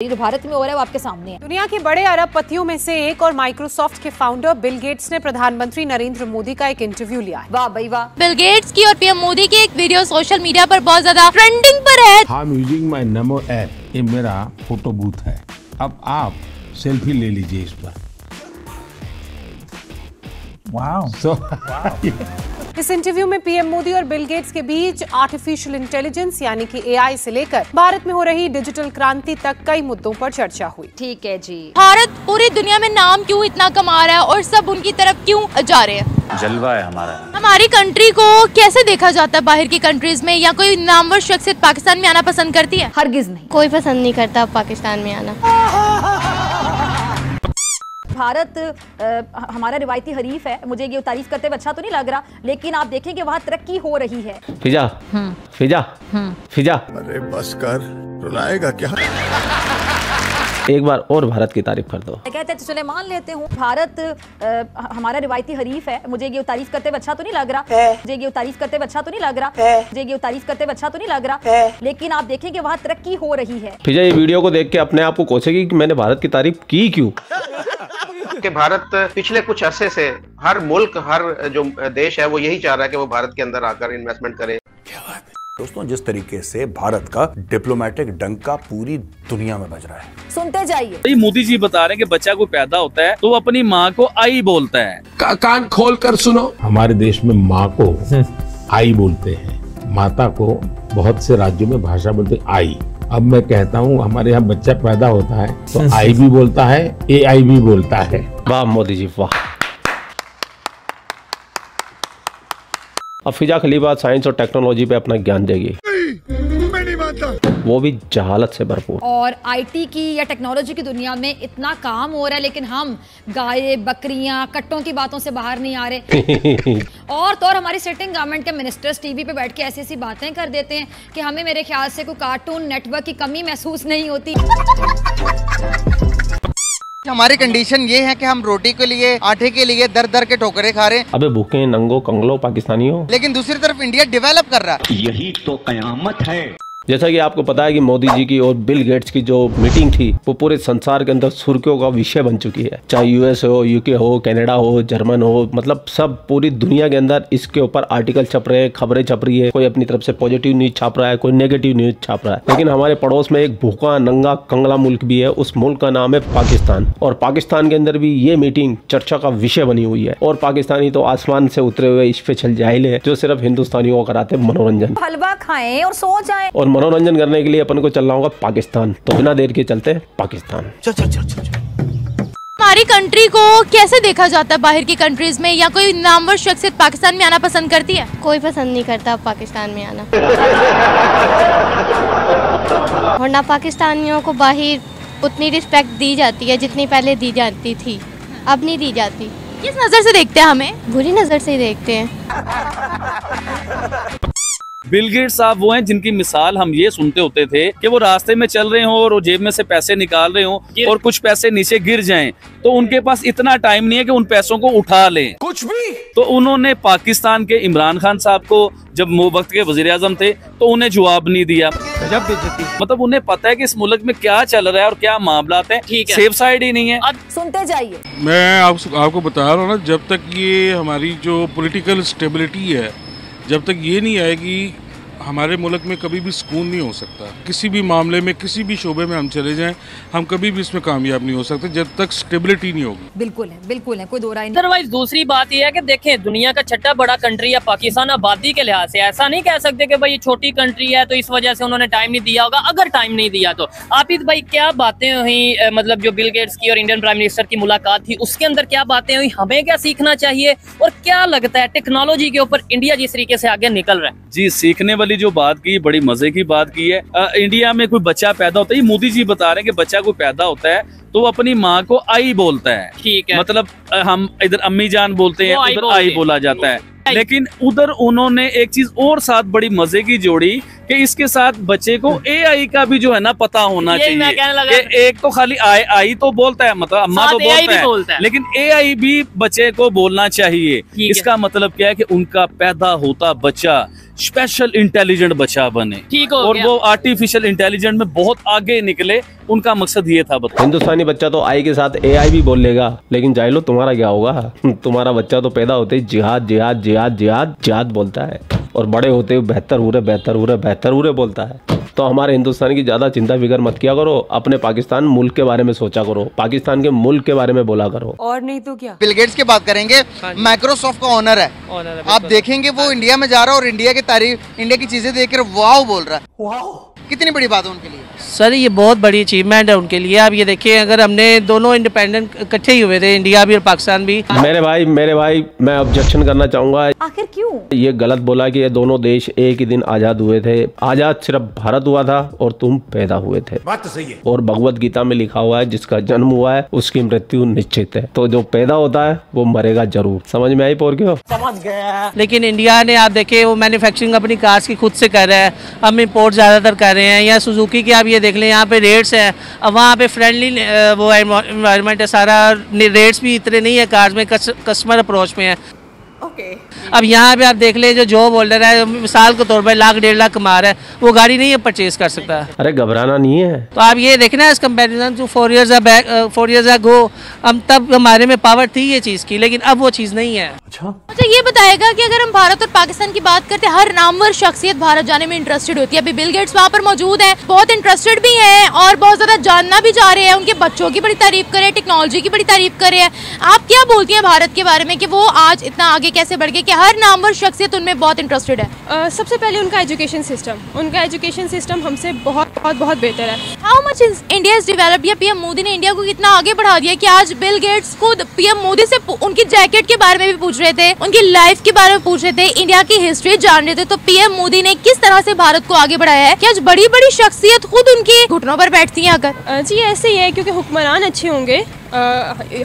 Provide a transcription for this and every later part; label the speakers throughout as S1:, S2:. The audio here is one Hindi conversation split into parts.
S1: जो भारत में हो रहा है वो आपके सामने है।
S2: दुनिया के बड़े अरब पतियों में से एक और माइक्रोसॉफ्ट के फाउंडर बिल गेट्स ने प्रधानमंत्री नरेंद्र मोदी का एक इंटरव्यू लिया है।
S1: वाह भाई वाह।
S3: बिल गेट्स की और पीएम मोदी की एक वीडियो सोशल मीडिया पर बहुत ज़्यादा ट्रेंडिंग पर है।
S4: I am using my NaMo app ये मेरा फ़ोटो बूथ है। अब आप सेल्फी ले लीजिए इस पर।
S5: Wow.
S4: सो
S2: इस इंटरव्यू में पीएम मोदी और बिल गेट्स के बीच आर्टिफिशियल इंटेलिजेंस यानी कि एआई से लेकर भारत में हो रही डिजिटल क्रांति तक कई मुद्दों पर चर्चा हुई।
S1: ठीक है जी।
S3: भारत पूरी दुनिया में नाम क्यों इतना कमा रहा है और सब उनकी तरफ़ क्यों जा रहे हैं?
S5: जलवा है हमारा।
S3: हमारी कंट्री को कैसे देखा जाता है बाहर की कंट्रीज़ में या कोई नामवर शख्सियत पाकिस्तान में आना पसंद करती है?
S1: हरगिज नहीं।
S3: कोई पसंद नहीं करता पाकिस्तान में आना।
S1: भारत अ, हमारा रिवायती हरीफ है मुझे ये तारीफ़ करते हुए अच्छा तो नहीं लग रहा लेकिन आप देखें कि वहाँ तरक्की हो रही है।
S6: फिजा। फिजा। फिजा।
S7: अरे बस कर रुलाएगा क्या?
S6: एक बार और भारत की तारीफ़ कर दो।
S1: कहते हैं तो चले मान लेते हूँ। भारत अ, हमारा रिवायती हरीफ है मुझे ये तारीफ़ करते हुए अच्छा तो नहीं लग रहा। मुझे ये तारीफ़ करते हुए अच्छा तो नहीं लग रहा। मुझे ये तारीफ़ करते हुए अच्छा तो नहीं लग रहा। लेकिन आप देखें कि वहाँ तरक्की हो रही है।
S6: फिजा ये वीडियो को देख के अपने आप को कोसेगी कि मैंने भारत की तारीफ़ की क्यों?
S8: कि भारत पिछले कुछ अरसे से हर मुल्क हर जो देश है वो यही चाह रहा है कि वो भारत के अंदर आकर इन्वेस्टमेंट करे।
S7: दोस्तों जिस तरीके से भारत का डिप्लोमेटिक डंका पूरी दुनिया में बज रहा है।
S1: सुनते जाइए।
S9: ये मोदी जी बता रहे हैं कि बच्चा को पैदा होता है तो वो अपनी माँ को आई बोलता है।
S4: का, कान खोल कर सुनो। हमारे देश में माँ को आई बोलते हैं। माता को बहुत से राज्यों में भाषा बोलते आई। अब मैं कहता हूँ हमारे यहाँ बच्चा पैदा होता है तो आई भी बोलता है ए आई भी बोलता है।
S6: वाह मोदी जी वाह। अब फिजा खलीफा साइंस और टेक्नोलॉजी पे अपना ज्ञान देगी। वो भी जहालत से भरपूर।
S1: और आईटी की या टेक्नोलॉजी की दुनिया में इतना काम हो रहा है लेकिन हम गाय बकरियाँ कट्टों की बातों से बाहर नहीं आ रहे। और तो और हमारी सिटिंग गवर्नमेंट के मिनिस्टर्स टीवी पे बैठ के ऐसी ऐसी बातें कर देते हैं कि हमें मेरे ख्याल से कोई कार्टून नेटवर्क की कमी महसूस नहीं होती।
S10: हमारी कंडीशन ये है कि हम रोटी के लिए आटे के लिए दर दर के ठोकरे खा रहे हैं।
S6: अबे भूखे नंगो कंगलो पाकिस्तानियों।
S10: लेकिन दूसरी तरफ़ इंडिया डेवलप कर रहा है।
S5: यही तो कयामत है।
S6: जैसा कि आपको पता है कि मोदी जी की और बिल गेट्स की जो मीटिंग थी वो पूरे संसार के अंदर सुर्खियों का विषय बन चुकी है। चाहे यूएस हो यूके हो कनाडा हो जर्मन हो मतलब सब पूरी दुनिया के अंदर इसके ऊपर आर्टिकल छप रहे हैं खबरें छप रही है। कोई अपनी तरफ़ से पॉजिटिव न्यूज़ छाप रहा है कोई नेगेटिव न्यूज़ छाप रहा है। लेकिन हमारे पड़ोस में एक भूखा नंगा कंगला मुल्क भी है उस मुल्क का नाम है पाकिस्तान। और पाकिस्तान के अंदर भी ये मीटिंग चर्चा का विषय बनी हुई है। और पाकिस्तानी तो आसमान से उतरे हुए इस स्पेशल जाहिल है जो सिर्फ़ हिंदुस्तानियों को कराते मनोरंजन।
S1: हलवा खाएँ और सो जाएँ।
S6: और मनोरंजन करने के लिए अपन को चलना होगा पाकिस्तान। तो बिना देर के चलते हैं पाकिस्तान।
S3: चल चल चल चल हमारी कंट्री को कैसे देखा जाता है बाहर की कंट्रीज़ में? या कोई नामवर शख्सियत पाकिस्तान में आना पसंद करती है? कोई पसंद नहीं करता पाकिस्तान में आना। वरना पाकिस्तानियों को बाहर उतनी रिस्पेक्ट दी जाती है जितनी पहले दी जाती थी। अब नहीं दी जाती। किस नज़र से देखते हैं हमें? बुरी नज़र से ही देखते हैं।
S9: बिल गेट्स साहब वो हैं जिनकी मिसाल हम ये सुनते होते थे कि वो रास्ते में चल रहे हों और वो जेब में से पैसे निकाल रहे हों और कुछ पैसे नीचे गिर जाएँ। तो उनके पास इतना टाइम नहीं है कि उन पैसों को उठा लें।
S7: कुछ भी।
S9: तो उन्होंने पाकिस्तान के इमरान खान साहब को जब वो वक्त के वज़ीर आज़म थे तो उन्हें जवाब नहीं दिया। जब मतलब उन्हें पता है कि इस मुल्क में क्या चल रहा है और क्या मामला है। सेफ़ साइड ही नहीं है।
S1: अब सुनते जाइए।
S4: मैं आप, आपको बता रहा हूँ ना जब तक ये हमारी जो पॉलिटिकल स्टेबिलिटी है जब तक ये नहीं आएगी हमारे मुल्क में कभी भी सुकून नहीं हो सकता। किसी भी मामले में किसी भी शोबे में हम चले जाएँ हम कभी भी इसमें कामयाब नहीं हो सकते जब तक स्टेबिलिटी नहीं होगी।
S1: बिल्कुल है बिल्कुल है कोई दो राय नहीं।
S11: अदरवाइज़ दूसरी बात यह है कि देखें दुनिया का छठा बड़ा कंट्री है पाकिस्तान आबादी के लिहाज से। ऐसा नहीं कह सकते कि भाई ये छोटी कंट्री है तो इस वजह से उन्होंने टाइम नहीं दिया होगा। अगर टाइम नहीं दिया तो। आपिद भाई क्या बातें हुई मतलब जो बिल गेट्स की और इंडियन प्राइम मिनिस्टर की मुलाकात थी उसके अंदर क्या बातें हुई हमें क्या सीखना चाहिए? और क्या लगता है टेक्नोलॉजी के ऊपर इंडिया जिस तरीके से आगे निकल रहा है?
S9: जी सीखने वाली जो बात की बड़ी मज़े की बात की है। अ, इंडिया में कोई बच्चा पैदा होता है ये मोदी जी बता रहे हैं कि बच्चा कोई पैदा होता है तो वो अपनी माँ को आई बोलता है।
S11: ठीक है।
S9: मतलब हम इधर अम्मी जान बोलते हैं
S11: वो आई
S9: उधर आई बोला जाता है। लेकिन उधर उन्होंने एक चीज़ और साथ बड़ी मज़े की जोड़ी कि इसके साथ बच्चे को एआई का भी जो है ना पता होना चाहिए कि एक तो खाली आई आई तो बोलता है मतलब अम्मा तो बोलता है,
S11: बोलता है।
S9: लेकिन एआई भी बच्चे को बोलना चाहिए। इसका मतलब क्या है कि उनका पैदा होता बच्चा स्पेशल इंटेलिजेंट बच्चा बने।
S11: ठीक हो
S9: और
S11: गया।
S9: वो आर्टिफिशियल इंटेलिजेंट में बहुत आगे निकले उनका मकसद ये था बता।
S6: हिंदुस्तानी बच्चा तो आई के साथ एआई भी बोल लेगा लेकिन जाइलो तुम्हारा क्या होगा? तुम्हारा बच्चा तो पैदा होते ही जिहाद जिहाद जिहाद जिहाद जिहाद बोलता है। और बड़े होते हुए बेहतर हो रहे बेहतर हो रहे बेहतर हो रहे बोलता है। तो हमारे हिंदुस्तान की ज़्यादा चिंता फ़िक्र मत किया करो अपने पाकिस्तान मुल्क के बारे में सोचा करो पाकिस्तान के मुल्क के बारे में बोला करो।
S2: और नहीं तो क्या?
S10: बिलगेट्स की बात करेंगे माइक्रोसॉफ्ट का ऑनर है। आप देखेंगे वो इंडिया में जा रहा है और इंडिया की तारीफ़ इंडिया की चीज़ें देखकर वाह बोल रहा है। कितनी बड़ी बात है उनके लिए?
S12: सर ये बहुत बड़ी अचीवमेंट है उनके लिए। आप ये देखिए अगर हमने दोनों इंडिपेंडेंट इकट्ठे ही हुए थे इंडिया भी और पाकिस्तान भी।
S6: मेरे भाई मेरे भाई मैं ऑब्जेक्शन करना चाहूँगा।
S1: आखिर क्यों?
S6: ये गलत बोला कि ये दोनों देश एक ही दिन आज़ाद हुए थे। आज़ाद सिर्फ़ भारत हुआ था और तुम पैदा हुए थे।
S7: बात तो सही है।
S6: और भगवत गीता में लिखा हुआ है जिसका जन्म हुआ है उसकी मृत्यु निश्चित है। तो जो पैदा होता है वो मरेगा ज़रूर। समझ में आई पोर क्यों समझ गया।
S12: लेकिन इंडिया ने आप देखे वो मैन्युफैक्चरिंग अपनी कार्स की खुद से कर रहा है। हम इम्पोर्ट ज़्यादातर कर रहे हैं या सुजुकी की आप ये देख लें, यहाँ पे रेट्स है। अब वहाँ पे फ्रेंडली वो इन्वायरमेंट है, सारा रेट्स भी इतने नहीं है कार्स में कस्टमर अप्रोच में है। अब यहाँ पे आप देख ले जो जॉब होल्डर है मिसाल के तौर पर लाख डेढ़ लाख कमा रहा है वो गाड़ी नहीं है परचेज कर सकता।
S6: अरे घबराना नहीं है।
S12: तो आप ये देखना इस comparison to four years back four years ago हम तब हमारे में पावर थी ये चीज़ की लेकिन अब वो चीज़ नहीं है।
S3: मुझे ये बताएगा कि अगर हम भारत और पाकिस्तान की बात करते हैं हर नामवर शख्सियत भारत जाने में इंटरेस्टेड होती है। अभी बिल गेट्स वहाँ पर मौजूद है बहुत इंटरेस्टेड भी है और बहुत ज़्यादा जानना भी चाह रहे हैं उनके बच्चों की बड़ी तारीफ़ करे टेक्नोलॉजी की बड़ी तारीफ़ करे। हैं आप क्या बोलती हैं भारत के बारे में कि वो आज इतना आगे कैसे बढ़ गए कि हर नामवर शख्सियत उनमें बहुत इंटरेस्टेड है।
S13: अ, सबसे पहले उनका एजुकेशन सिस्टम उनका एजुकेशन सिस्टम हमसे बहुत बहुत बहुत बेहतर है।
S3: How much India is developed या पीएम मोदी ने इंडिया को कितना आगे बढ़ा दिया? कि आज बिल गेट्स खुद पीएम मोदी से उनकी जैकेट के बारे में भी पूछ रहे थे उनकी लाइफ के बारे में पूछ रहे थे इंडिया की हिस्ट्री जान रहे थे। तो पीएम मोदी ने किस तरह से भारत को आगे बढ़ाया है? कि आज बड़ी बड़ी शख्सियत खुद उनके घुटनों पर बैठती है आकर।
S13: जी ऐसे ही है क्योंकि हुक्मरान अच्छे होंगे।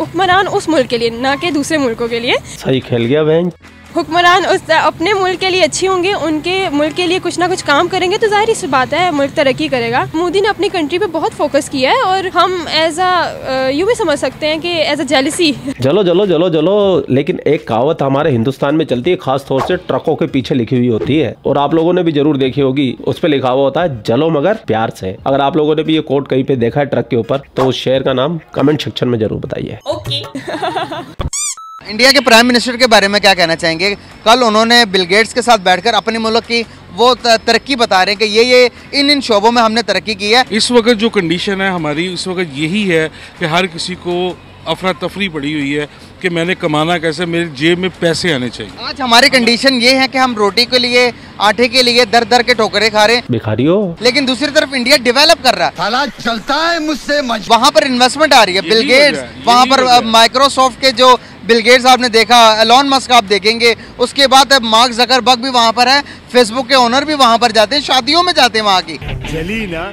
S13: हुक्मरान उस मुल्क के लिए ना कि दूसरे मुल्कों के लिए।
S6: सही खेल गया बहन।
S13: हुक्मरान उस अपने मुल्क के लिए अच्छे होंगे उनके मुल्क के लिए कुछ ना कुछ काम करेंगे तो ज़ाहिर सी बात है मुल्क तरक्की करेगा। मोदी ने अपनी कंट्री पे बहुत फोकस किया है और हम एज अ यूँ भी समझ सकते हैं कि एज अ जेलिसी
S6: चलो चलो चलो चलो लेकिन एक कहावत हमारे हिंदुस्तान में चलती है खास तौर से ट्रकों के पीछे लिखी हुई होती है। और आप लोगों ने भी ज़रूर देखी होगी उस पर लिखा हुआ होता है जलो मगर प्यार से। अगर आप लोगों ने भी ये कोट कहीं पे देखा है ट्रक के ऊपर तो उस शेर का नाम कमेंट सेक्शन में ज़रूर बताइए।
S10: इंडिया के प्राइम मिनिस्टर के बारे में क्या कहना चाहेंगे? कल उन्होंने बिल गेट्स के साथ बैठकर अपने मुल्क की वो तरक्की बता रहे हैं कि ये ये इन इन शोबों में हमने तरक्की की है।
S4: इस वक्त जो कंडीशन है हमारी इस वक्त यही है कि हर किसी को अफरा तफरी पड़ी हुई है कि मैंने कमाना कैसे मेरे जेब में पैसे आने चाहिए।
S10: आज हमारी कंडीशन ये है कि हम रोटी के लिए आटे के लिए दर दर के ठोकरे खा रहे हैं।
S6: भिखारी हो
S10: लेकिन दूसरी तरफ़ इंडिया डेवलप कर रहा है।
S5: साला चलता है मुझसे
S10: वहाँ पर इन्वेस्टमेंट आ रही है बिल गेट्स वहाँ पर माइक्रोसॉफ्ट के जो बिल गेट्स आपने देखा एलॉन मस्क आप देखेंगे। उसके बाद अब मार्क जकरबर्ग भी वहाँ पर है फेसबुक के ओनर भी वहाँ पर जाते हैं शादियों में जाते हैं वहाँ की।
S5: जली ना।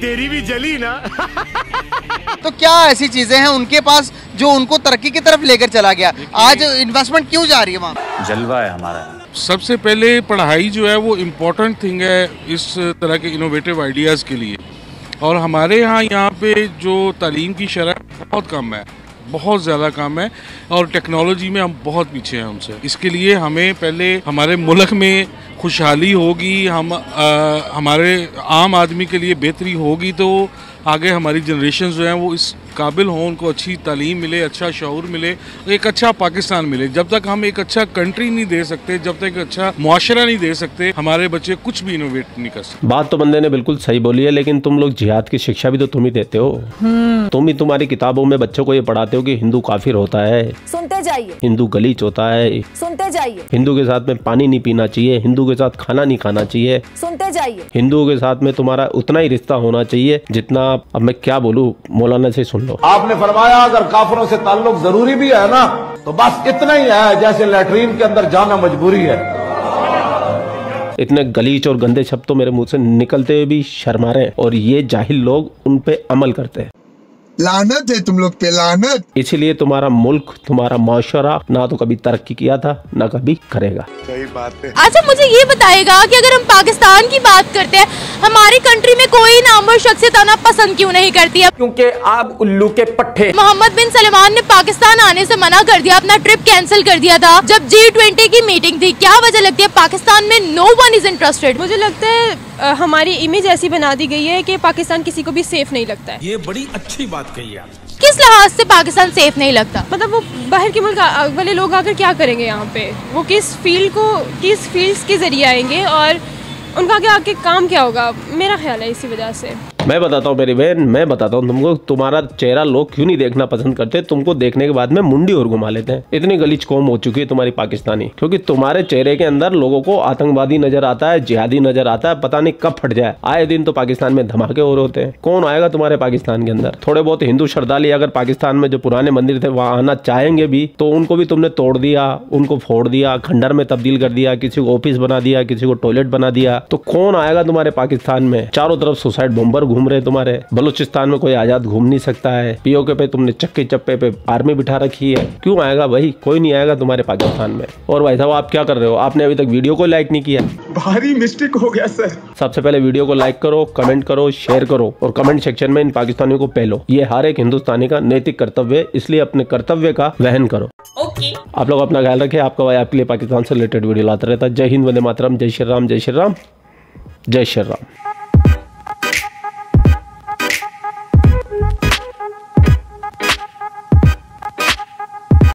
S5: तेरी भी जली ना।
S10: तो क्या ऐसी चीज़ें हैं उनके पास जो उनको तरक्की की तरफ़ लेकर चला गया? आज इन्वेस्टमेंट क्यों जा रही है वहाँ?
S5: जलवा है हमारा।
S4: सबसे पहले पढ़ाई जो है वो इम्पोर्टेंट थिंग है इस तरह के इनोवेटिव आइडियाज़ के लिए। और हमारे यहाँ यहाँ पे जो तालीम की शरह बहुत कम है। बहुत ज़्यादा काम है और टेक्नोलॉजी में हम बहुत पीछे हैं उनसे इसके लिए हमें पहले हमारे मुल्क में खुशहाली होगी हम आ, हमारे आम आदमी के लिए बेहतरी होगी तो आगे हमारी जनरेशन जो हैं वो इस काबिल हों उनको अच्छी तालीम मिले अच्छा शौर मिले एक अच्छा पाकिस्तान मिले। जब तक हम एक अच्छा कंट्री नहीं दे सकते जब तक अच्छा मुआशरा नहीं दे सकते हमारे बच्चे कुछ भी इनोवेट नहीं कर सकते।
S6: बात तो बंदे ने बिल्कुल सही बोली है लेकिन तुम लोग जिहाद की शिक्षा भी तो तुम ही देते हो। तुम ही तुम्हारी किताबों में बच्चों को ये पढ़ाते हो कि हिंदू काफिर होता है।
S1: सुनते जाइए।
S6: हिंदू गलीच होता है।
S1: सुनते जाइए।
S6: हिंदू के साथ में पानी नहीं पीना चाहिए हिंदू के साथ खाना नहीं खाना चाहिए।
S1: सुनते जाइए।
S6: हिंदुओं के साथ में तुम्हारा उतना ही रिश्ता होना चाहिए जितना अब मैं क्या बोलूँ मौलाना से सुन लो।
S14: आपने फरमाया अगर काफरों से ताल्लुक ज़रूरी भी है ना तो बस इतना ही है जैसे लेटरीन के अंदर जाना मजबूरी है।
S6: इतने गलीच और गंदे शब्द तो मेरे मुँह से निकलते भी शर्मा रहे हैं और ये जाहिल लोग उन पे अमल करते हैं।
S5: लानत है तुम लोग पे लानत।
S6: इसीलिए तुम्हारा मुल्क तुम्हारा माशरा ना तो कभी तरक्की किया था ना कभी करेगा।
S5: सही बात है।
S3: अच्छा मुझे ये बताएगा कि अगर हम पाकिस्तान की बात करते हैं हमारी कंट्री में कोई नाम और शख्सियत आना पसंद क्यों नहीं करती? है
S15: क्योंकि आप उल्लू के पट्टे।
S3: मोहम्मद बिन सलमान ने पाकिस्तान आने से मना कर दिया अपना ट्रिप कैंसिल कर दिया था जब जी ट्वेंटी की मीटिंग थी। क्या वजह लगती है? पाकिस्तान में नो वन इज़ इंटरेस्टेड
S13: मुझे लगता है हमारी इमेज ऐसी बना दी गई है कि पाकिस्तान किसी को भी सेफ़ नहीं लगता है।
S15: ये बड़ी अच्छी बात कही आप
S3: किस लिहाज से पाकिस्तान सेफ़ नहीं लगता?
S13: मतलब वो बाहर के मुल्क वाले लोग आकर क्या करेंगे यहाँ पे? वो किस फ़ील्ड को किस फ़ील्ड के ज़रिए आएँगे और उनका क्या आके काम क्या होगा? मेरा ख्याल है इसी वजह से।
S6: मैं बताता हूँ मेरी बहन, मैं बताता हूँ तुमको, तुम्हारा चेहरा लोग क्यों नहीं देखना पसंद करते? तुमको देखने के बाद में मुंडी और घुमा लेते हैं। इतनी गलीच कौम हो चुकी है तुम्हारी पाकिस्तानी, क्योंकि तुम्हारे चेहरे के अंदर लोगों को आतंकवादी नज़र आता है, जिहादी नज़र आता है, पता नहीं कब फट जाए। आए दिन तो पाकिस्तान में धमाके और होते हैं। कौन आएगा तुम्हारे पाकिस्तान के अंदर? थोड़े बहुत हिंदू श्रद्धालु अगर पाकिस्तान में जो पुराने मंदिर थे, वहाँ आना चाहेंगे भी तो उनको भी तुमने तोड़ दिया, उनको फोड़ दिया, खंडर में तब्दील कर दिया, किसी को ऑफ़िस बना दिया, किसी को टॉयलेट बना दिया। तो कौन आएगा तुम्हारे पाकिस्तान में? चारों तरफ़ सुसाइड बॉम्बर घूम रहे तुम्हारे। बलूचिस्तान में कोई आज़ाद घूम नहीं सकता है। पीओके पे तुमने चक्के चप्पे पे आर्मी बिठा रखी है। क्यों आएगा भाई? कोई नहीं आएगा तुम्हारे पाकिस्तान में। और भाई साहब आप क्या कर रहे हो? आपने अभी तक वीडियो को लाइक नहीं किया।
S15: भारी मिस्टेक हो गया सर।
S6: सबसे पहले वीडियो को लाइक करो कमेंट करो शेयर करो और कमेंट सेक्शन में इन पाकिस्तानियों को पहलो ये हर एक हिंदुस्तानी का नैतिक कर्तव्य है इसलिए अपने कर्तव्य का वहन करो।
S11: ओके।
S6: आप लोग अपना ख्याल रखें आपका भाई आपके लिए पाकिस्तान से रिलेटेड वीडियो लाता रहता है। जय हिंद वंदे मातरम जय श्री राम जय श्री राम जय श्री राम।